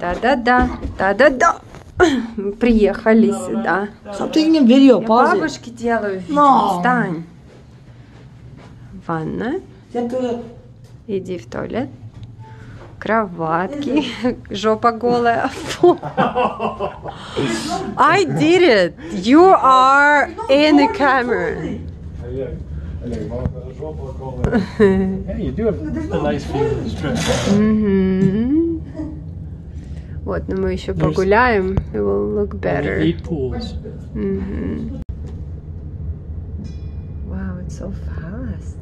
Да-да-да, да-да-да. Приехали сюда. Taking a video. Я бабушке делаю видео. No. Встань. Ванна. Иди в туалет. Кроватки. Жопа голая. Фу. I did it. You are in the camera. Yeah, you do have a nice view Вот, но мы еще There's- погуляем. It will look Only better. Eight pools. Мгм. Wow, it's so fast.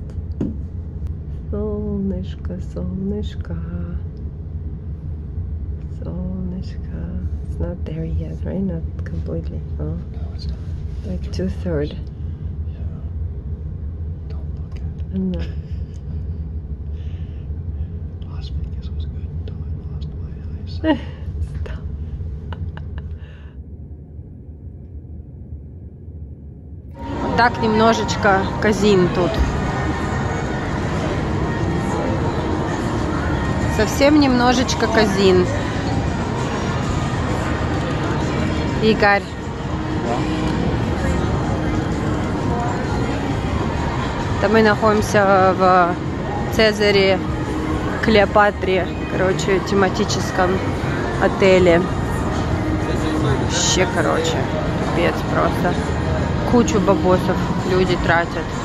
Солнышко, солнышко. Солнышко. It's not there yet, right? Not completely. Oh, No, it's not. like two third. Yeah. Don't look at No. it. Las Vegas was good until I lost my eyesight. Так немножечко казин тут. Совсем немножечко казин. Игорь. Да мы находимся в Цезаре Клеопатре, короче, тематическом отеле. Вообще, короче, пипец просто. Кучу бабосов люди тратят.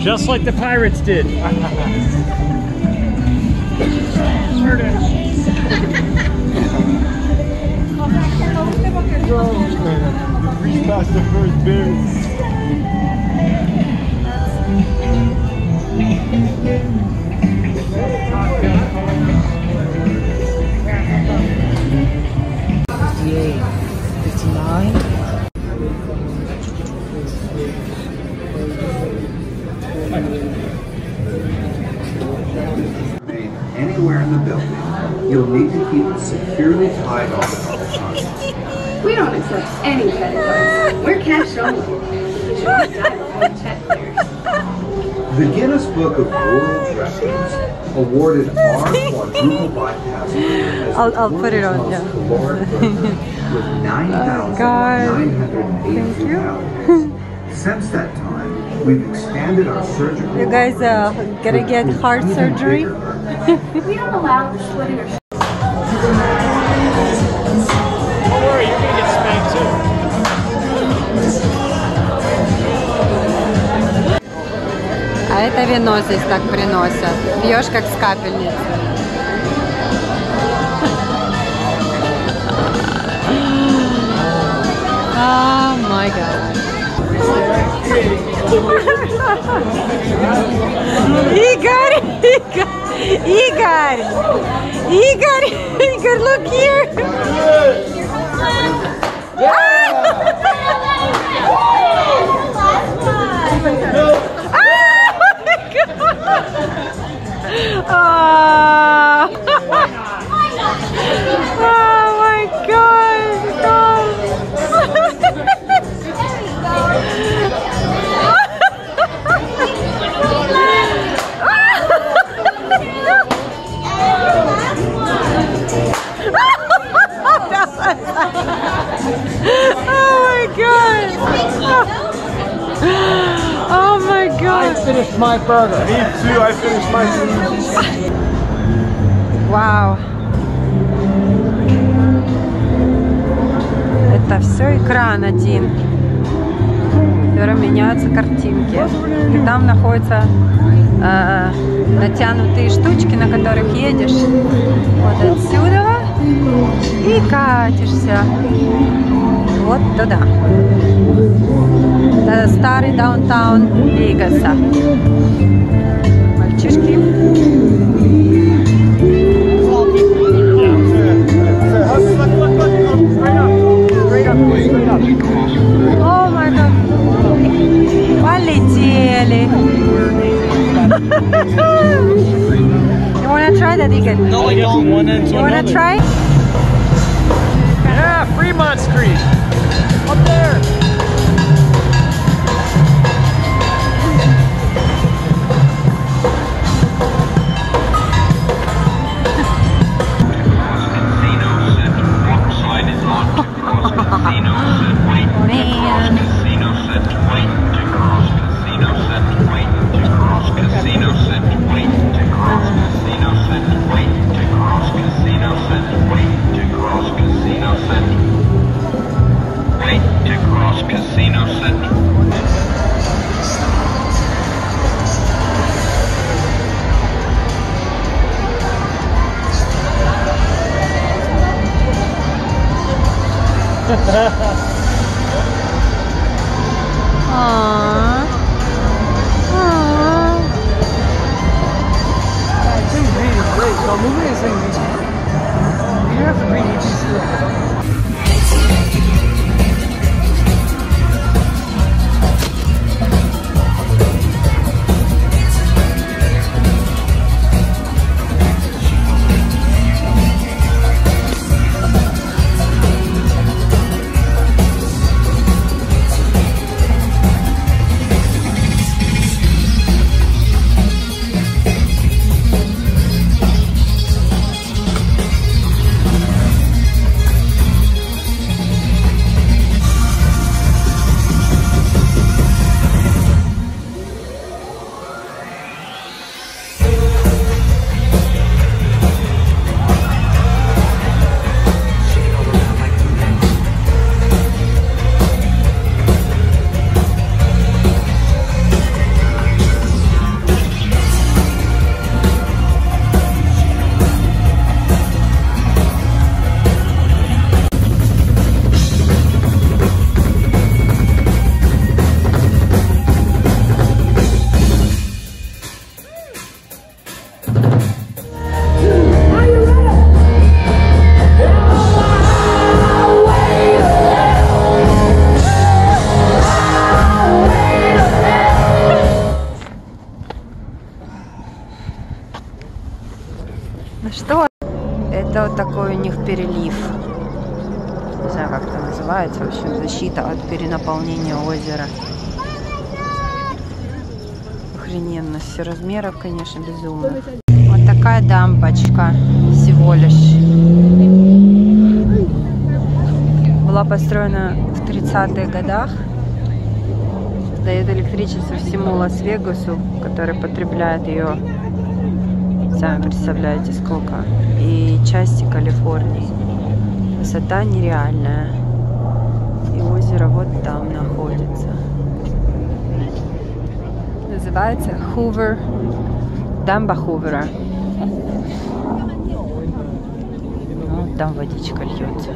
Just like the pirates did. Fifty-eight, fifty-nine. You'll need to keep it securely tied on all times. We don't accept any credit cards. We're cash only. You should dial our check clears. The Guinness Book of World Records awarded our quadruple bypass as I'll- the I'll put it world's on, most yeah. caloric with God. 9,982 Thank you. Since that time, we've expanded our surgical. You guys uh, gonna get heart surgery? We don't allow the splitting or вино здесь так приносят. Пьешь как с капельницы. О май гад. Игорь! Игорь! Игорь! Игорь! Look here! Oh, oh my oh my god! Finished my burger. Me too, I finished my Вау! Это экран один, в котором меняются картинки. И там находятся э, натянутые штучки, на которых едешь вот отсюда и катишься вот туда. Это старый даунтаун Вегаса. Мальчишки. О май гад. Полетели. you wanna try that, Egan? No, I don't. One end, You wanna try? Yeah, Fremont Street. Общем, защита от перенаполнения озера. Охрененно. Все размеров, конечно, безумно. Вот такая дамбочка всего лишь. Была построена в 30-х годах. Дает электричество всему Лас-Вегасу, который потребляет ее Сами представляете, сколько. И части Калифорнии. Высота нереальная. И озеро вот там находится. Называется Хувер. Дамба Хувера. Вот там водичка льется.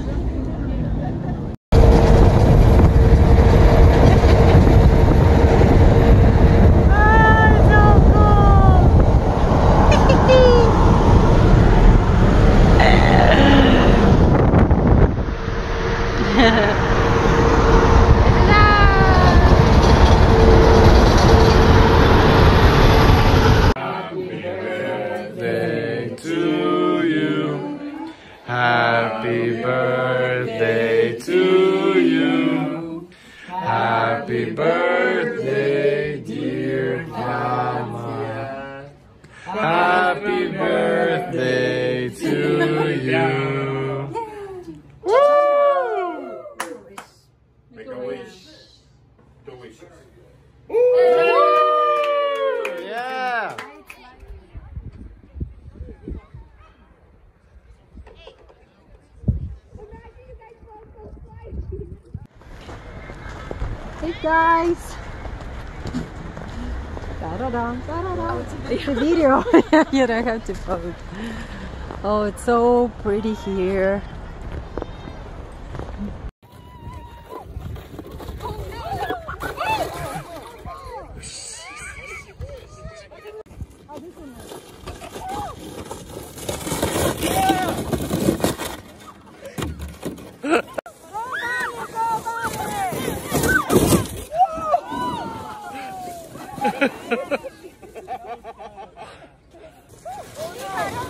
you don't have to vote. Oh, it's so pretty here.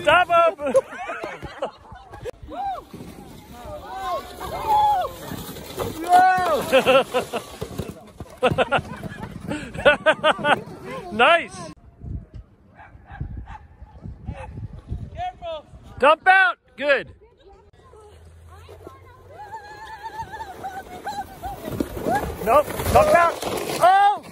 Stop up! nice! Dump out! Good. Nope, dump out! Oh!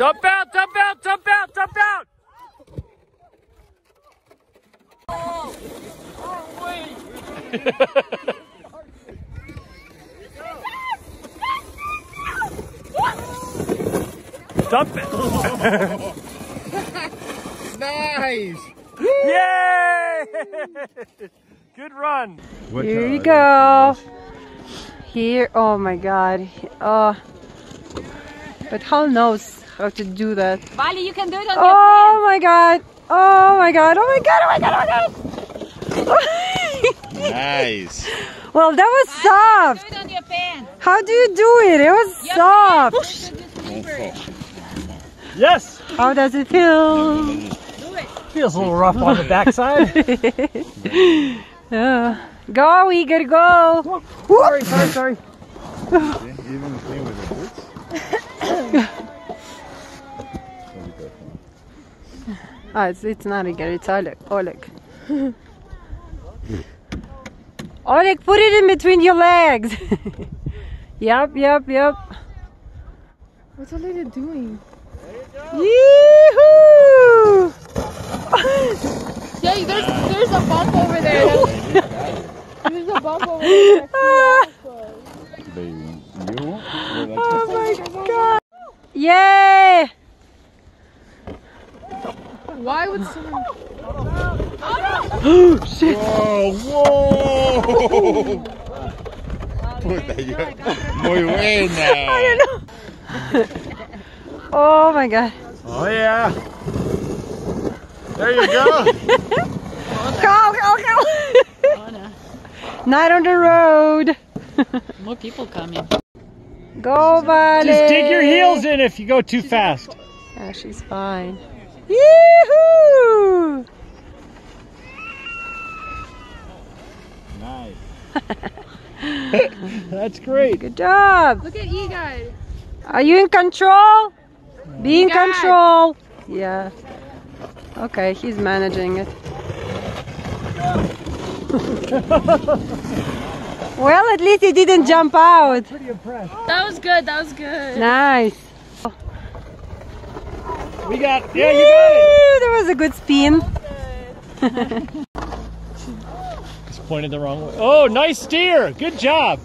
Dump out, dump out, dump out, dump out! Dump it! Nice. Yay! Good run. Here you go. Here, oh my god. Oh, but how knows how to do that? Bali, you can do it on Oh my god. Oh my god. Oh my god. Oh my god. Oh my god. Nice. well, that was your soft. Do it on your pan. How do you do it? It was Your soft. Yes! How does it feel? Feels a little rough on the backside. Yeah. Go, we gotta go. sorry, sorry, sorry. Even with the boots. Ah, it's, it's not Igor, it's Oleg. Oleg. Oleg, put it in between your legs. yep, yep, yep. What's Olivia doing? Yee-hoo! Yeah, there's there's a bump over there. there's a bump over there. They knew. oh my god! Yay! Why would someone? Whoa, whoa. Puta, yo. Muy buena. Oh my god. Oh, yeah. There you go. Oh oh go, go, go! Not on the road. More people coming. Go, Vale. Just dig your heels in if you go too fast. Yeah, she's fine. Yoo-hoo! Nice. That's great. Good job. Look at you guys. Are you in control? Be in God. control. Yeah. Okay, he's managing it. well, at least he didn't jump out. Pretty impressed. That was good. That was good. Nice. We got, yeah, you got it. Woo, That was a good spin. Just pointed the wrong way. Oh, nice steer. Good job.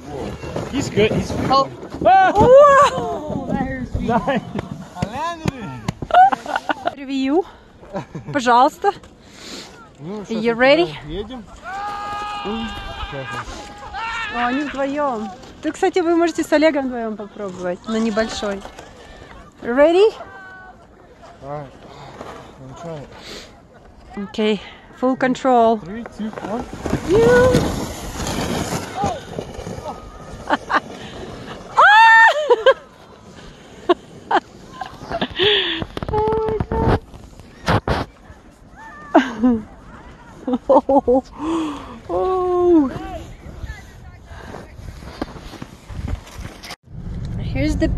He's good. He's. Oh. Ah! Whoa! Nice. Review. Пожалуйста. You ready? Едем? О, они вдвоем. Ты, кстати, вы можете с Олегом вдвоем попробовать, но небольшой. Ready? I'm trying. Okay, full control. Three, two, one. Oh,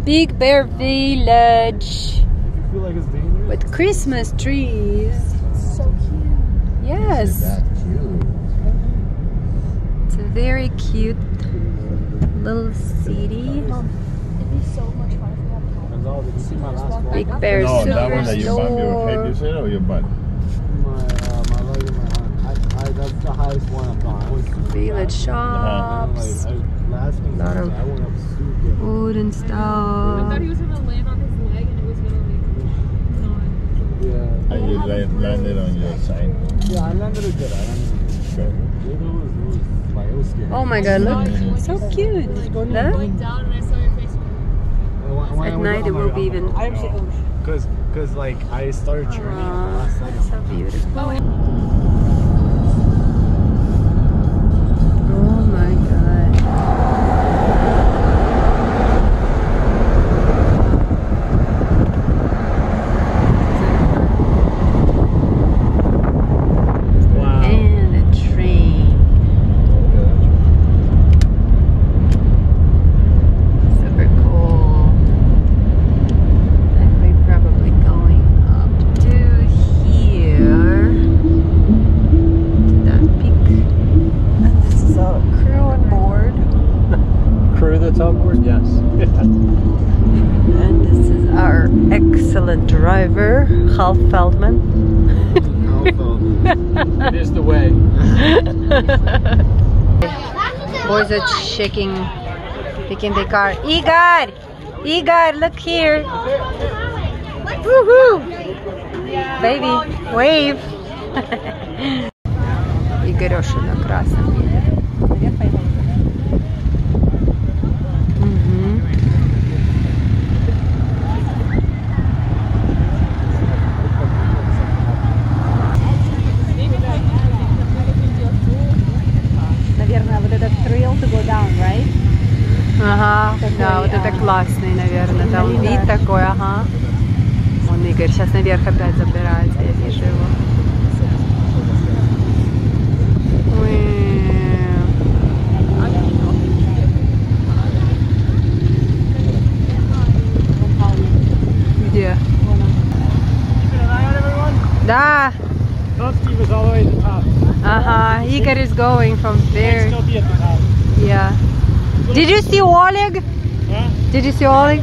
Big Bear Village feel like it's dangerous? with Christmas trees. So cute. Yes, cute. it's a very cute little city. It'd be so much fun if we had time. Gonzalo, did you see my last one? Big Bear No, that one that you bump your head, you Superstore. said, or your butt? My, uh, my leg and my arm. I, I, that's the highest one I've gone. I went super Village shops, Like, I, last thing Lot I of- went up super. food and I thought he was gonna land on his leg and it was gonna like not. Yeah. And you la- landed on your side. Yeah, I landed it good. I landed it good. Good. It was, it was, like, it was scary. Oh my god, look. So cute. Look. Going down and I saw your face. At night it will be even Because, oh, oh, cause like I started churning at last second. so beautiful. Oh, shaking, picking the car. Igor! Igor, look here! Woohoo! Baby, wave! Игореша на красном едет. Это классный, наверное. Там вид такой, ага. Вон Игорь сейчас наверх опять забирается, я вижу его. Ой. Где? Да, ага, Игорь is going from there. Yeah. Did you see Oleg? Did you see no.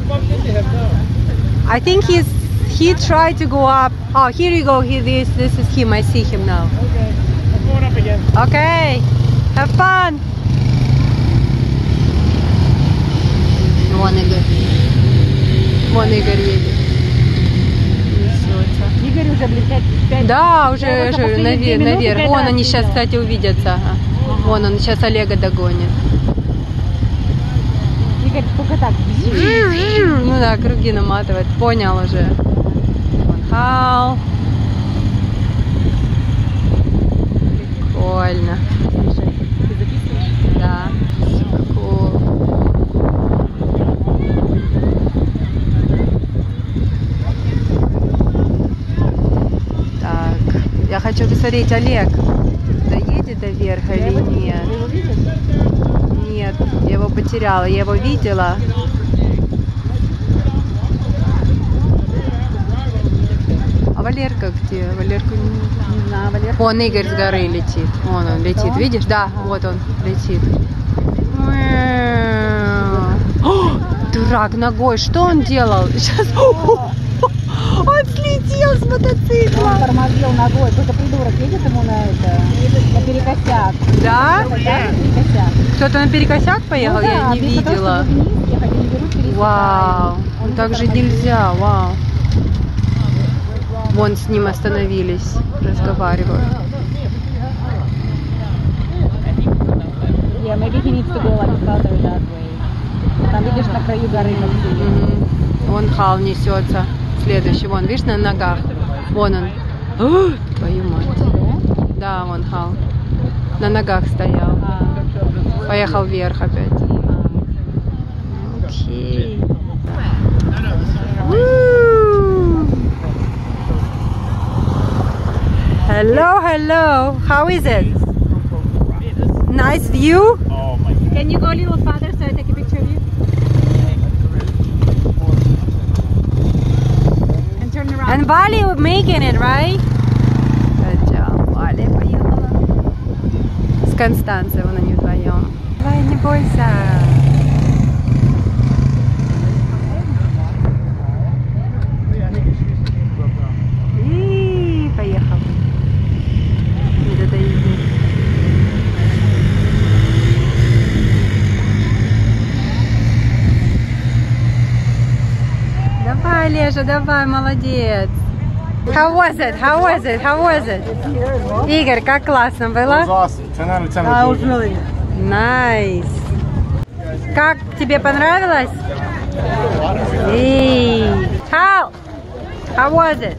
I think he's he tried to go up. Oh, here you go. Here this this is him. I see him now. Okay. I'm going up again. Okay. Have fun. Вон Игорь. Вон Игорь едет. Игорь уже близко. пять- Да, уже, уже навер- наверх. Вон они сейчас, кстати, увидятся. Ага. Вон он сейчас Олега догонит. Игорь, только так. Ну да, круги наматывает. Понял уже. Хал. Прикольно. Да. Так, я хочу посмотреть, Олег, доедет до верха или? Нет, потеряла. Я его видела. А Валерка где? Валерку не... Не знаю, Валер. Вон Игорь с горы летит. Вон он летит. Видишь? Да, вот он летит. О, дурак ногой. Что он делал? Сейчас. Он слетел с мотоцикла. Он тормозил ногой. Какой-то придурок едет ему на это, наперекосяк. Да? Да. Кто-то наперекосяк поехал? Ну Я да, не вместо того, видела. чтобы вниз ехать, они берут, пересекают. Вау. Он так же нельзя. Вау. Вон с ним остановились. Разговаривают. Yeah, maybe he needs to go like further that way. Там видишь на краю горы все Мгм. Вон Хал несется. Следующий. Вон, видишь, на ногах. Вон он. О, твою мать. Да, вон Хал. На ногах стоял. Поехал вверх опять. Окей. Hello, hello. How is it? Nice view? Can you go a little farther And Bali making it, right? Good job. Бали поехала. С Констанцией вон они вдвоем. Давай, не бойся. Давай, Лежа, давай, молодец. How was it? How was it? How was it? Игорь, как классно было? awesome. 10 out of 10. That was really Nice. Как тебе понравилось? Эй. How? How was it?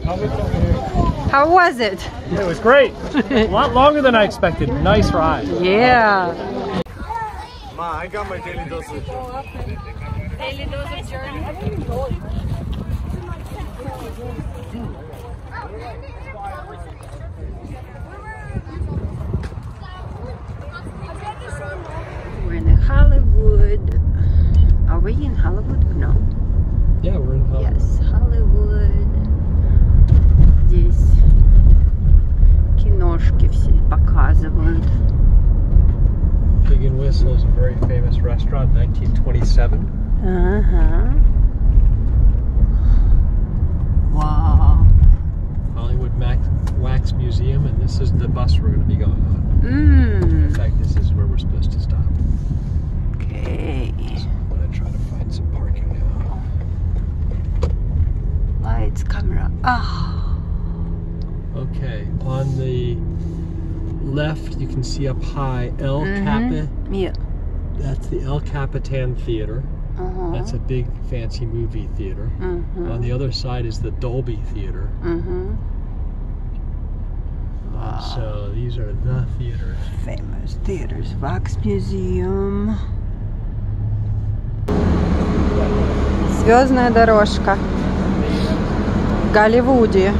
How was it? It was great. A lot longer than I expected. Nice ride. Yeah. Ma, I got my daily dosage. We're we in Hollywood or no? Yeah, we're in Yes, Hollywood. Здесь киношки все показывают. Pig and Whistle is a very famous restaurant, 1927. Ага. Wow. Hollywood Max, Wax Museum, and this is the bus we're going to be going on. In Mmm. fact, this is where we're supposed to stop. Okay. So Lights, camera. Ah. Okay, on the left, you can see up high El Mhm. Capi. Yeah. That's the El Capitan Theater. Uh-huh. That's a big, fancy movie theater. Mm-hmm. On the other side is the Dolby Theater. Mm-hmm. And so these are the theaters. Famous theaters. Wax Museum. Звездная дорожка. Голливуде.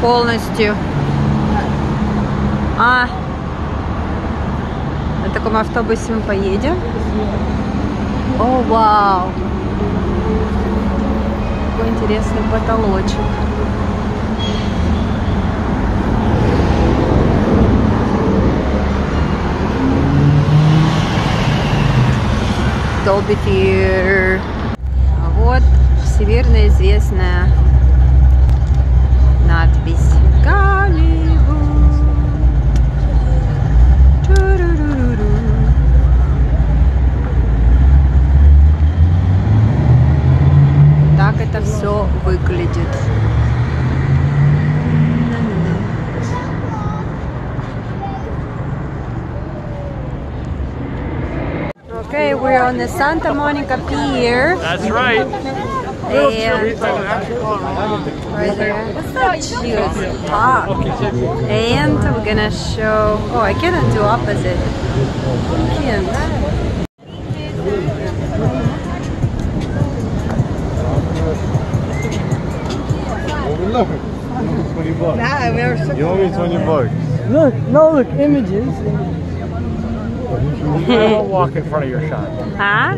Полностью. А, на таком автобусе мы поедем. О, вау! Какой интересный потолочек. Dolby Theater. Всемирно известная надпись Голливуд. Так это все выглядит. Okay, we're on the Santa Monica Pier. That's right. And right there. What's that cute park? And I'm gonna show. Oh, I cannot do opposite. Can't. Nah, we are so You owe me 20 bucks. Look, no, look, images. Don't walk in front of your shot. Huh?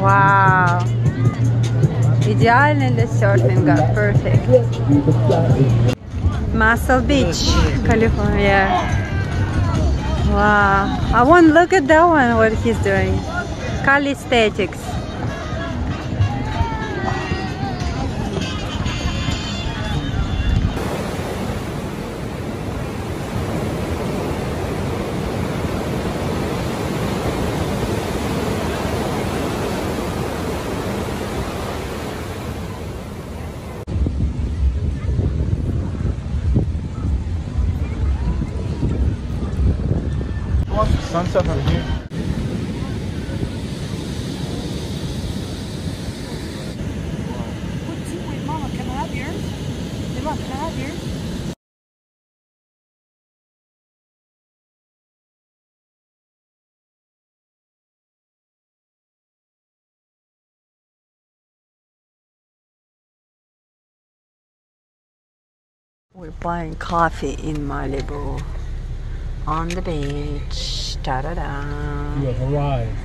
Wow. Идеально для серфинга. Perfect. Muscle Beach, California. Wow. I want look at that one, what he's doing. Calisthenics. Here. We're buying coffee in Malibu on the beach. Da da da. You have arrived.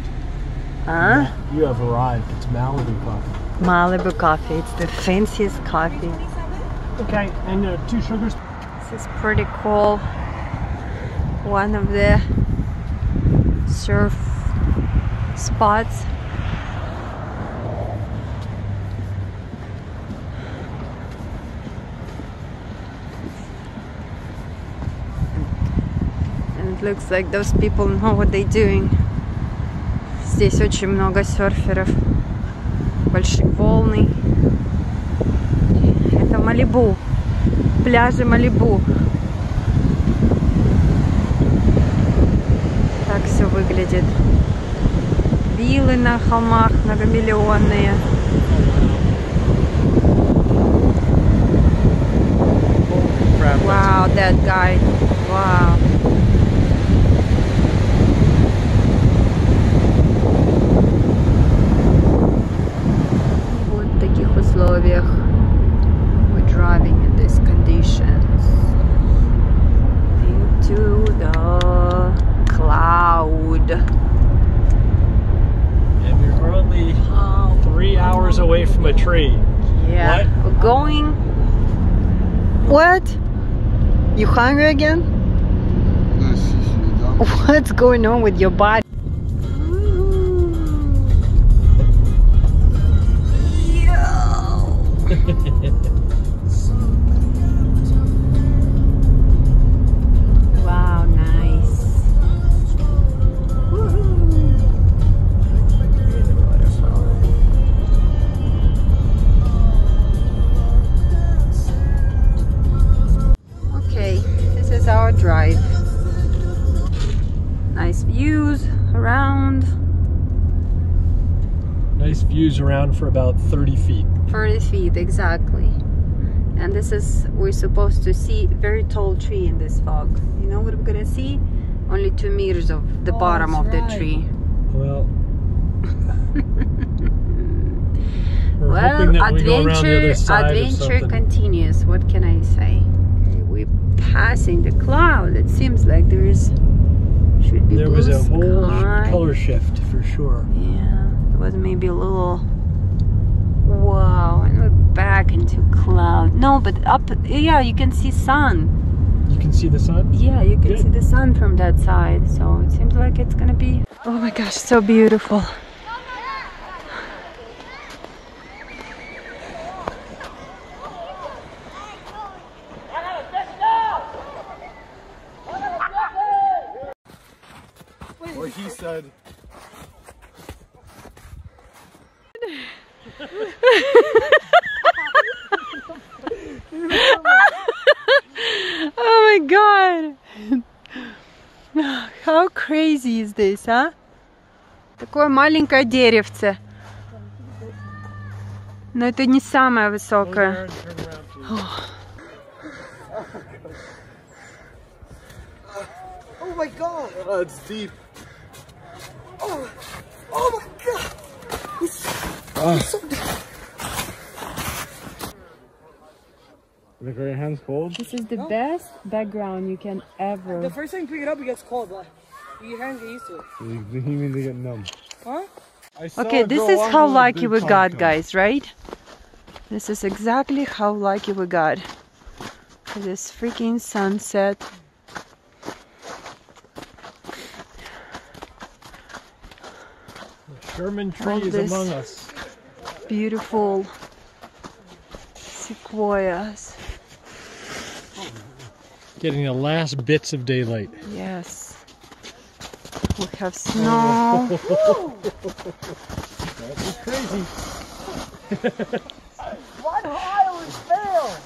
Huh? You have arrived. It's Malibu coffee. Malibu coffee. It's the fanciest coffee. Okay, and uh, two sugars. This is pretty cool. One of the surf spots. It looks like those people know what they're doing. Здесь очень много серферов. Большие волны. Это Малибу. Пляжи Малибу. Так все выглядит. Виллы на холмах многомиллионные. Wow, that guy. Wow. условиях we're driving in these conditions into the cloud. And we're only three hours away from a tree. Yeah, What? we're going. What? You hungry again? What's going on with your body? Views around for about 30 feet. 30 feet exactly. And this is we're supposed to see very tall tree in this fog. You know what we're gonna see? Only two meters of the oh, bottom of the tree. Well, well hoping we go around the adventure other side or adventure continues. What can i say? We're passing the cloud. It seems like there is should be There blue was a whole color shift for sure. Yeah, there was maybe a little. Wow, and we're back into cloud. No, but up, yeah, you can see sun. You can see the sun. Yeah, you can Good. see the sun from that side. So it seems like it's gonna be. Oh my gosh, so beautiful. Oh my god! How crazy is this, а? Такое маленькое деревце. Но это не самое высокое. Oh my god! Oh, it's deep. Oh my god! Look, are your hands cold? This is the best background you can ever. The first time you pick it up, it gets cold, but your hands get used to it. You mean they get numb? Huh? Okay, this is how lucky we got, guys, right? This is exactly how lucky we got. This freaking sunset. Sherman tree All is this- among us. Beautiful sequoias. Getting the last bits of daylight. Yes. We have snow. That's crazy. Why do I always fail?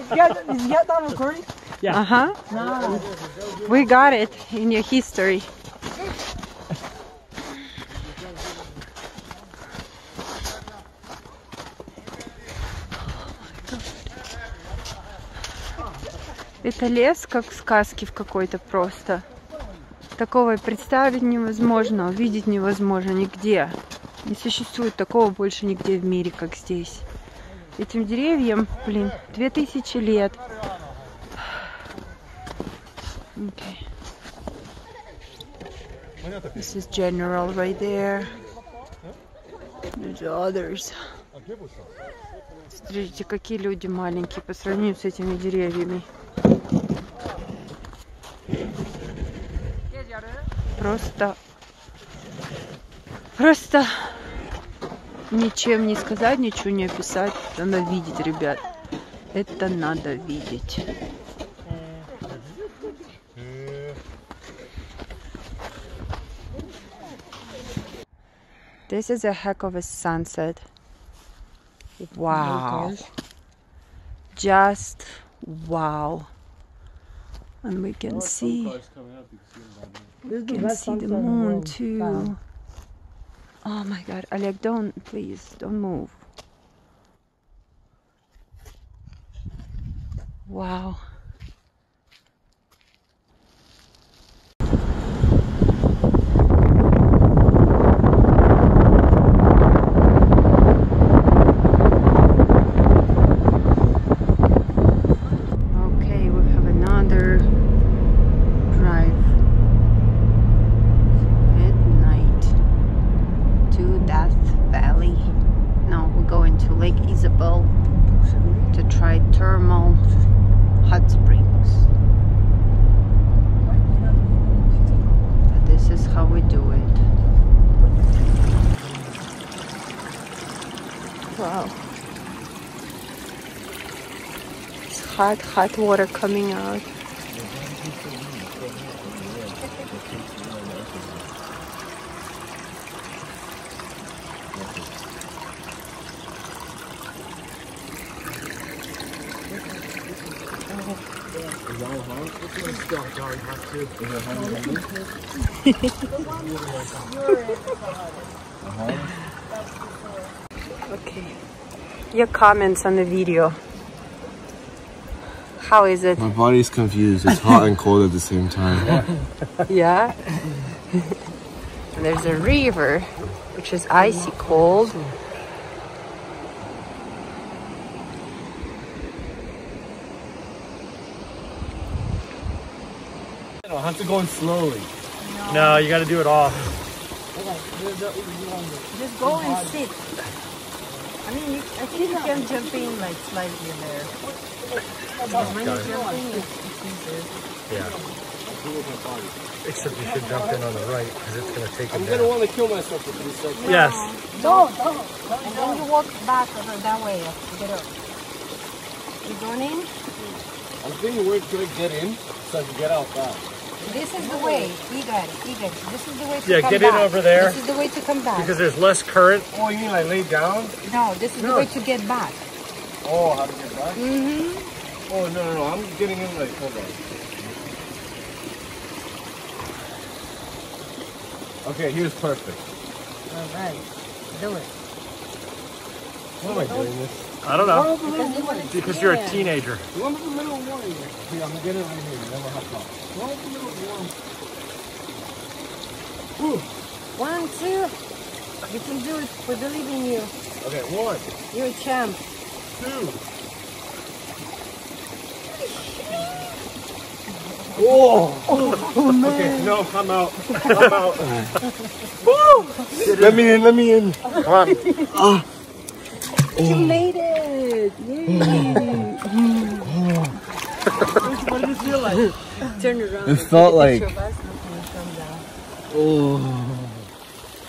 Did you get, did you that recording? Uh huh. No. We got it in your history. Это лес, как в сказке в какой-то просто. Такого и представить невозможно, увидеть невозможно нигде. Не существует такого больше нигде в мире, как здесь. Этим деревьям, блин, две тысячи лет. Окей. This is general right there. There's others. Смотрите, какие люди маленькие по сравнению с этими деревьями. Просто, просто ничем не сказать, ничего не описать. Надо видеть, ребят. Это надо видеть. This is a heck of a sunset. Wow. Just wow. And we can see The can see the sunset in the moon too. Oh my god, Alec, don't please don't move. Wow. Okay, we have another drive at night to Death Valley. No, we're going to Lake Isabel to try thermal hot springs. This is how we do it. Wow. It's hot, hot water coming out. Okay. Your comments on the video. How is it? My body's confused. It's hot and cold at the same time. Yeah. And There's a river, which is icy cold. I have to go in slowly. No, you got to do it all. Just go and sit. I mean, you, I think you can jump in like slightly there. When you jump in, it's, it's easier. Yeah. Except you should jump in on the right because it's going to take I'm gonna want to kill myself with this second. Yes. No. And then you walk back over that way to get up. You going in? I'm thinking where could I get in so I can get out fast. This is the way. Igor, Igor, this is the way to Yeah, come get in back. over there. This is the way to come back. Because there's less current. Oh, you mean like lay down? no, this is the way to get back. Oh, how to get back? Mm-hmm. Oh, no, no, no. I'm getting in like, hold on. Okay, here's perfect. All right. Do it. What am I doing this? I don't know. Because because you're a teenager. You want the middle one here? Here, I'm gonna get it right here. Then have to. You want the middle one? One, two. You can do it. We believe in you. Okay, one, You're a champ. two. Oh, oh man. Okay, no, I'm out. I'm out. Woo! let me in, let me in. Come on. Oh. You made it. Yay. Oh. What did it feel like? Turn around. It felt like. Picture of us looking from down. Oh.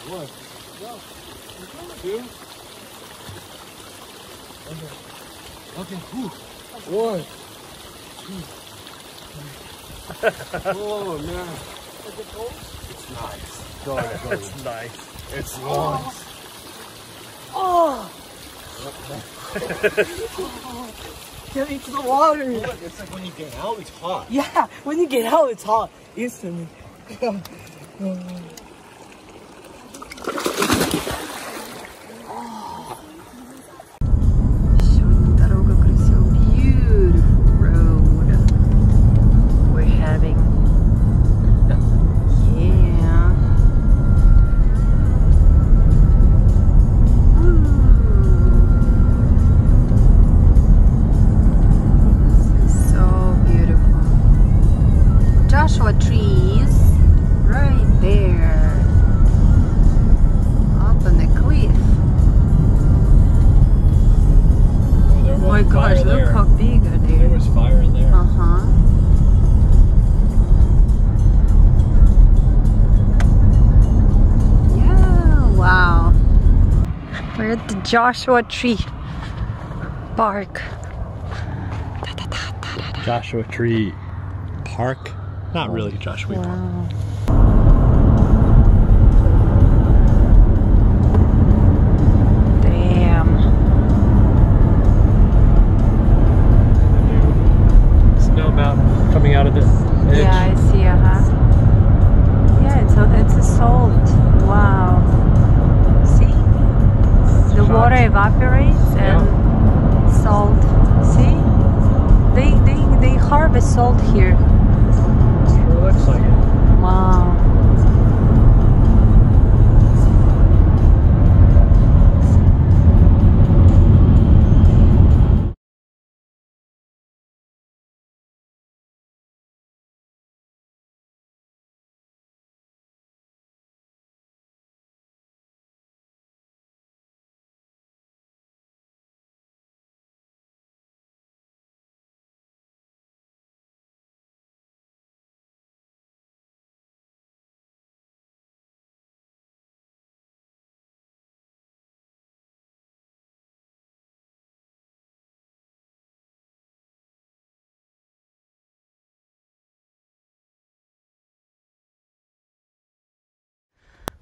One. Two. Okay. Whew. One. Two. oh man. It's nice. No, no, That's nice. It's long. Oh. Get into the water. It's like when you get out, it's hot. Yeah, when you get out, it's hot. Instantly. Road. We're having Joshua Tree Park. Joshua Tree Park. Not really Joshua Park.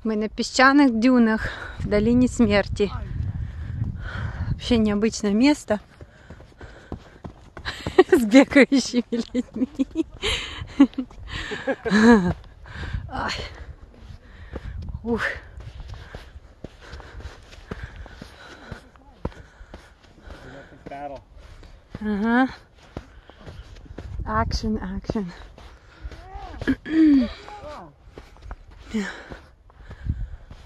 Мы на песчаных дюнах в долине смерти. Вообще необычное место с бегающими людьми. Ух. Ага. Action, action.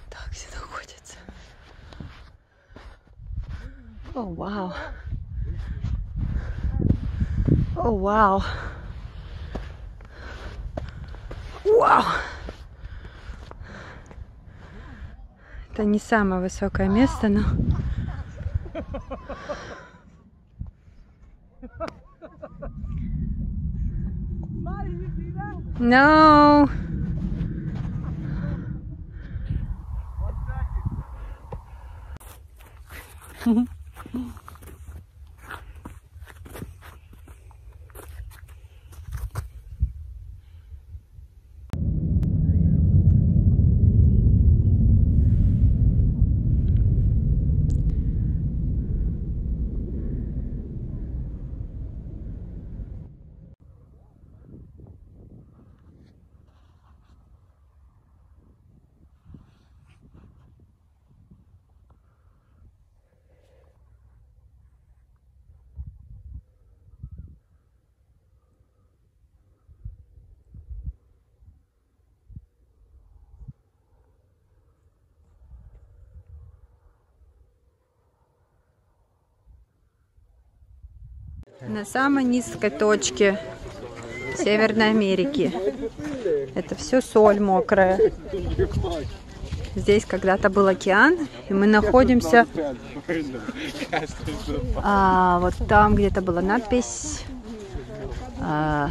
Так все находится. О, вау. О, вау. Вау. Это не самое высокое место, но... No. На самой низкой точке Северной Америки. Это все соль мокрая. Здесь когда-то был океан, и мы находимся а, вот там где-то была надпись. а,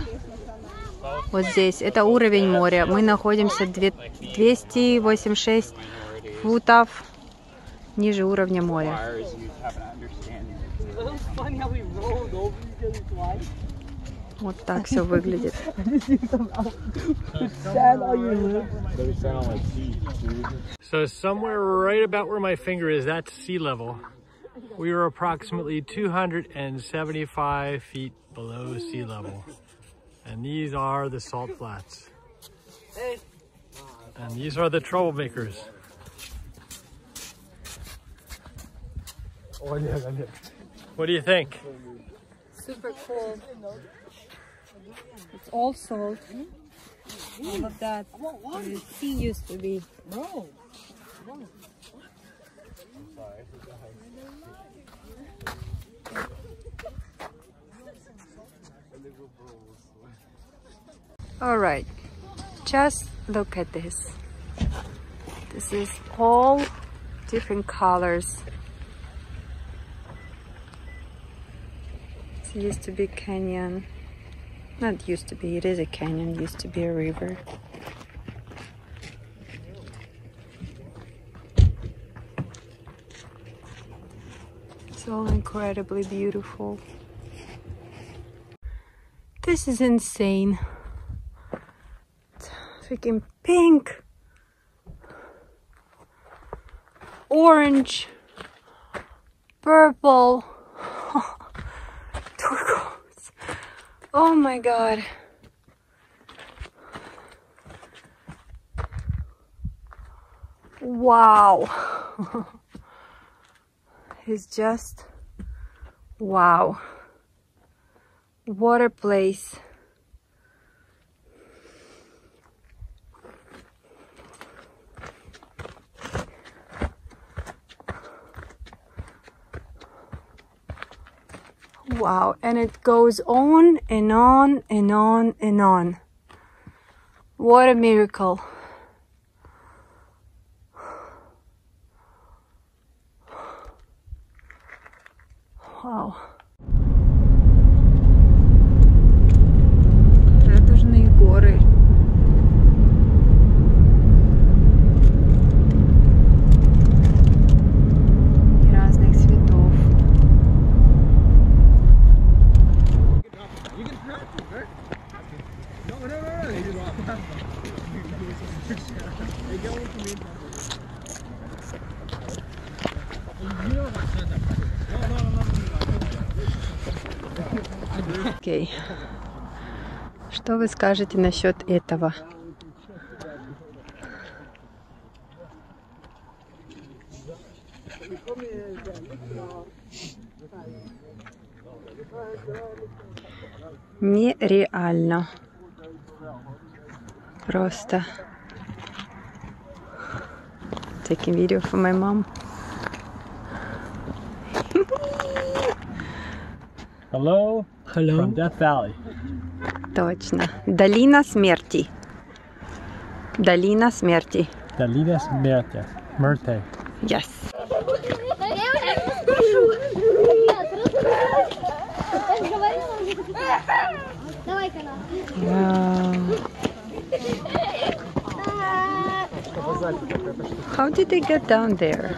вот здесь. Это уровень моря. Мы находимся две- 286 футов ниже уровня моря. funny how we rolled over each other's lives. Вот так все выглядит. Sad all your lives. So somewhere right about where my finger is, that's sea level. We are approximately 275 feet below sea level. And these are the salt flats. And these are the troublemakers. What do you think? Super cool. It's all salt. All of that. the sea used to be. No. All right, just look at this. This is all different colors. Used to be canyon. Not used to be, it is a canyon, used to be a river. It's all incredibly beautiful. This is insane. It's freaking pink, orange, purple, Oh my god. Wow. it's just wow. What a place. Wow, and it goes on and on and on and on. What a miracle. Вы скажете насчет этого? Нереально. Просто. Taking video for my mom. Hello Hello. from Death Valley. Точно. Долина смерти. Долина смерти. Dalina Smerte. Merte. Yes. Давай канал. Wow. How did they get down there?